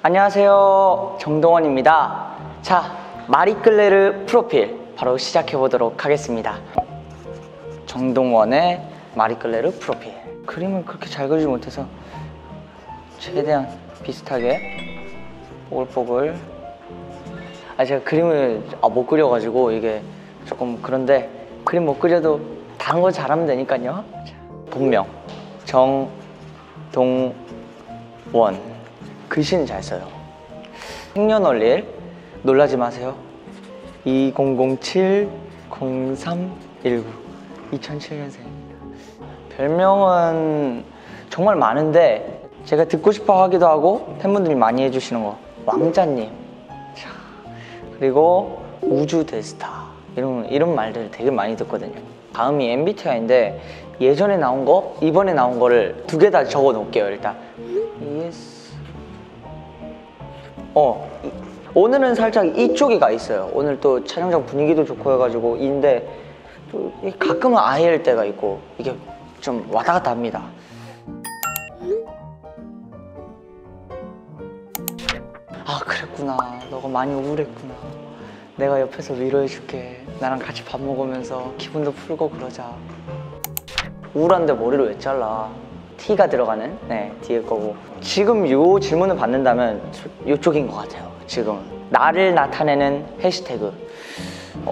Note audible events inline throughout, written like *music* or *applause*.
안녕하세요. 정동원입니다. 자, 마리끌레르 프로필 바로 시작해 보도록 하겠습니다. 정동원의 마리끌레르 프로필. 그림을 그렇게 잘 그리지 못해서 최대한 비슷하게 뽀글뽀글. 아 제가 그림을 아, 못 그려가지고 이게 조금 그런데 그림 못 그려도 다른 거 잘하면 되니까요. 자, 본명 정동원. 글씨는 잘 써요. 생년월일 놀라지 마세요. 2007 0319 2007년생입니다. 별명은 정말 많은데 제가 듣고 싶어 하기도 하고 팬분들이 많이 해주시는 거 왕자님 자, 그리고 우주 대스타 이런 이런 말들 되게 많이 듣거든요. 다음이 MBTI인데 예전에 나온 거 이번에 나온 거를 두 개 다 적어 놓을게요 일단. ES 어 이- 오늘은 살짝 이쪽이 가 있어요. 오늘 또 촬영장 분위기도 좋고 해가지고 인데 또 이- 가끔은 아예일 때가 있고 이게 좀 왔다 갔다 합니다. 아 그랬구나. 너가 많이 우울했구나. 내가 옆에서 위로해줄게. 나랑 같이 밥 먹으면서 기분도 풀고 그러자. 우울한데 머리를 왜 잘라? T가 들어가는 네 뒤에 거고. 지금 요 질문을 받는다면 저- 요쪽인 것 같아요 지금 나를 나타내는 해시태그.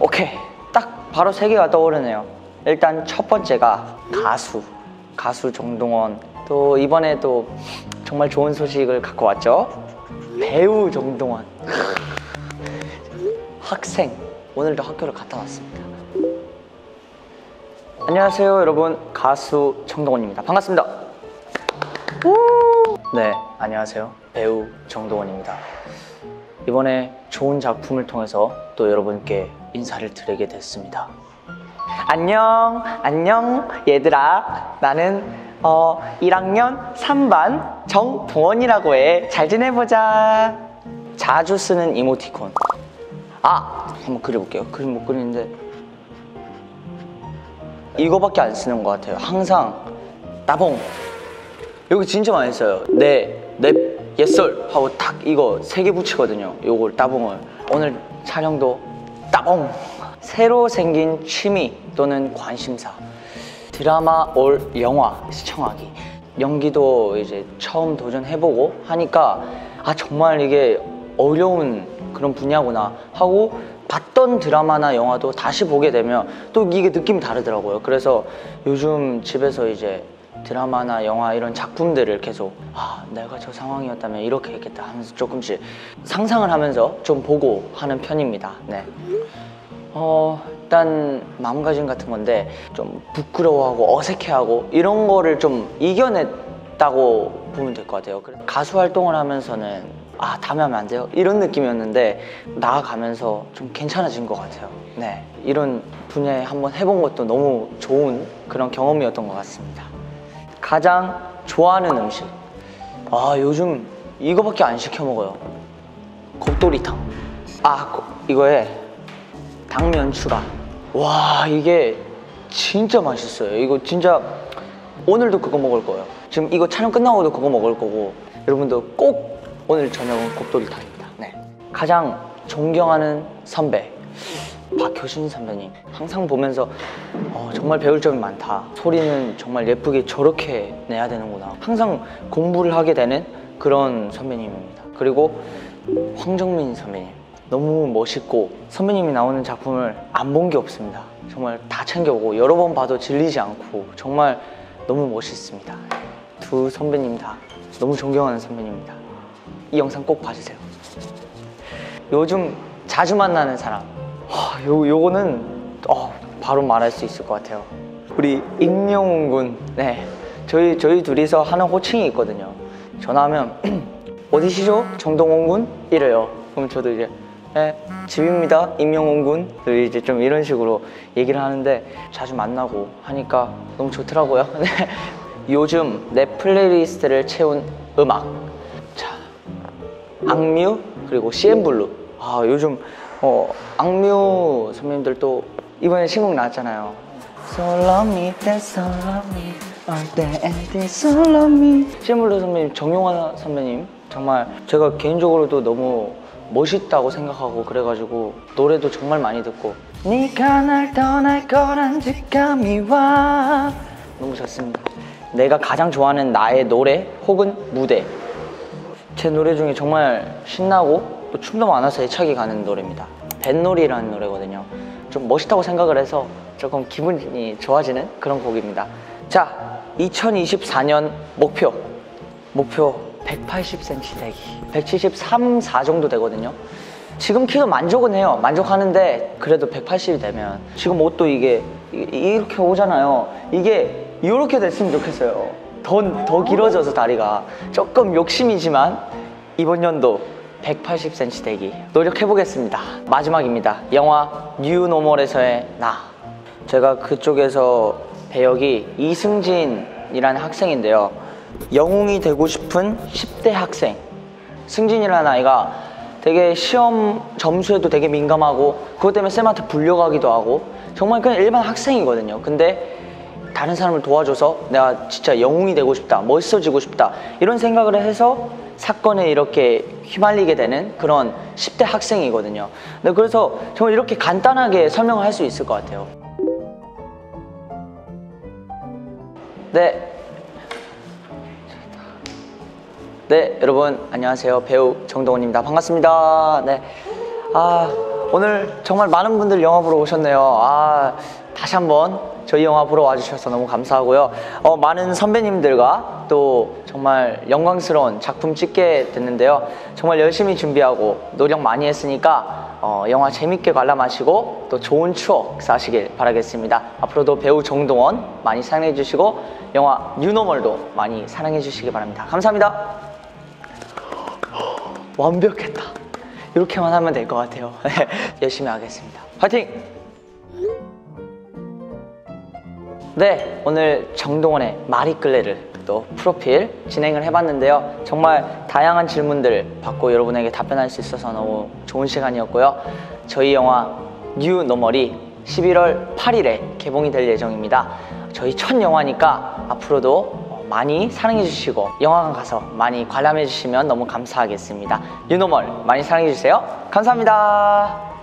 오케이. 딱 바로 세 개가 떠오르네요. 일단 첫 번째가 가수. 가수 정동원. 또 이번에 또 정말 좋은 소식을 갖고 왔죠? 배우 정동원. 학생. 오늘도 학교를 갔다 왔습니다. 안녕하세요 여러분. 가수 정동원입니다. 반갑습니다. 우! 네 안녕하세요. 배우 정동원입니다. 이번에 좋은 작품을 통해서 또 여러분께 인사를 드리게 됐습니다. 안녕 안녕 얘들아. 나는 어 1학년 3반 정동원이라고 해. 잘 지내보자. 자주 쓰는 이모티콘. 아 한번 그려볼게요. 그림 못 그리는데. 이거밖에 안 쓰는 것 같아요. 항상 따봉. 여기 진짜 많이 써요. 네, 넵, 예썰 하고 딱 이거 세 개 붙이거든요. 요걸 따봉을. 오늘 촬영도 따봉. 새로 생긴 취미 또는 관심사. 드라마 올 영화 시청하기. 연기도 이제 처음 도전해보고 하니까 아 정말 이게 어려운 그런 분야구나 하고 봤던 드라마나 영화도 다시 보게 되면 또 이게 느낌이 다르더라고요. 그래서 요즘 집에서 이제 드라마나 영화 이런 작품들을 계속 아 내가 저 상황이었다면 이렇게 했겠다 하면서 조금씩 상상을 하면서 좀 보고 하는 편입니다. 네. 어, 일단 마음가짐 같은 건데 좀 부끄러워하고 어색해하고 이런 거를 좀 이겨냈다고 보면 될 것 같아요. 가수 활동을 하면서는 아 다음에 하면 안 돼요? 이런 느낌이었는데 나아가면서 좀 괜찮아진 것 같아요. 네, 이런 분야에 한번 해본 것도 너무 좋은 그런 경험이었던 것 같습니다. 가장 좋아하는 음식. 아 요즘 이거밖에 안 시켜 먹어요. 곱돌이탕. 아 고- 이거에 당면 추가. 와 이게 진짜 맛있어요. 이거 진짜 오늘도 그거 먹을 거예요. 지금 이거 촬영 끝나고도 그거 먹을 거고 여러분도 꼭 오늘 저녁은 곱돌이탕입니다. 네. 가장 존경하는 선배 박효신 선배님 항상 보면서 어, 정말 배울 점이 많다. 소리는 정말 예쁘게 저렇게 내야 되는구나. 항상 공부를 하게 되는 그런 선배님입니다. 그리고 황정민 선배님 너무 멋있고 선배님이 나오는 작품을 안 본 게 없습니다. 정말 다 챙겨보고 여러 번 봐도 질리지 않고 정말 너무 멋있습니다. 두 선배님 다 너무 존경하는 선배님입니다. 이 영상 꼭 봐주세요. 요즘 자주 만나는 사람. 하, 요, 요거는 어, 바로 말할 수 있을 것 같아요. 우리 임영웅 군. 네. 저희, 저희 둘이서 하는 호칭이 있거든요. 전화하면 *clears throat* 어디시죠? 정동원 군? 이래요. 그럼 저도 이제 네, 집입니다. 임영웅 군. 이제 좀 이런 식으로 얘기를 하는데 자주 만나고 하니까 너무 좋더라고요. *laughs* 네. 요즘 내 playlist를 채운 음악. 자, 악뮤 그리고 CN블루 아 요즘 어 악뮤 선배님들도 이번에 신곡 나왔잖아요. So love me, that's so love me All day and day so love me CN블루 선배님 정용화 선배님 정말 제가 개인적으로도 너무 멋있다고 생각하고 그래가지고 노래도 정말 많이 듣고. 네가 날 떠날 거란 직감이 와. 너무 좋습니다. 내가 가장 좋아하는 나의 노래 혹은 무대. 제 노래 중에 정말 신나고 또 춤도 많아서 애착이 가는 노래입니다. 뱃놀이라는 노래거든요. 좀 멋있다고 생각을 해서 조금 기분이 좋아지는 그런 곡입니다. 자 2024년 목표. 목표 180cm 되기. 173, 4 정도 되거든요. 지금 키도 만족은 해요. 만족하는데 그래도 180이 되면 지금 옷도 이게 이- 이렇게 오잖아요. 이게 이렇게 됐으면 좋겠어요. 더, 더 길어져서 다리가. 조금 욕심이지만 이번 연도 180cm 되기 노력해보겠습니다 마지막입니다 영화 뉴노멀에서의 나 제가 그쪽에서 배역이 이승진이라는 학생인데요. 영웅이 되고 싶은 10대 학생. 승진이라는 아이가 되게 시험 점수에도 되게 민감하고 그것 때문에 쌤한테 불려가기도 하고 정말 그냥 일반 학생이거든요. 근데 다른 사람을 도와줘서 내가 진짜 영웅이 되고 싶다, 멋있어지고 싶다 이런 생각을 해서 사건에 이렇게 휘말리게 되는 그런 10대 학생이거든요. 네, 그래서 정말 이렇게 간단하게 설명을 할 수 있을 것 같아요. 네. 네, 여러분 안녕하세요. 배우 정동원입니다. 반갑습니다. 네. 아, 오늘 정말 많은 분들 영화 보러 오셨네요. 아, 다시 한번 저희 영화 보러 와주셔서 너무 감사하고요. 어, 많은 선배님들과 또 정말 영광스러운 작품 찍게 됐는데요. 정말 열심히 준비하고 노력 많이 했으니까 어, 영화 재밌게 관람하시고 또 좋은 추억 쌓으시길 바라겠습니다. 앞으로도 배우 정동원 많이 사랑해 주시고 영화 뉴노멀도 많이 사랑해 주시기 바랍니다. 감사합니다. 완벽했다. 이렇게만 하면 될 것 같아요. *laughs* 네, 열심히 하겠습니다. 화이팅! 네, 오늘 정동원의 마리끌레르 또 프로필 진행을 해봤는데요. 정말 다양한 질문들 받고 여러분에게 답변할 수 있어서 너무 좋은 시간이었고요. 저희 영화 뉴 노멀이 11월 8일에 개봉이 될 예정입니다. 저희 첫 영화니까 앞으로도 많이 사랑해 주시고 영화관 가서 많이 관람해 주시면 너무 감사하겠습니다. 뉴노멀 많이 사랑해 주세요. 감사합니다.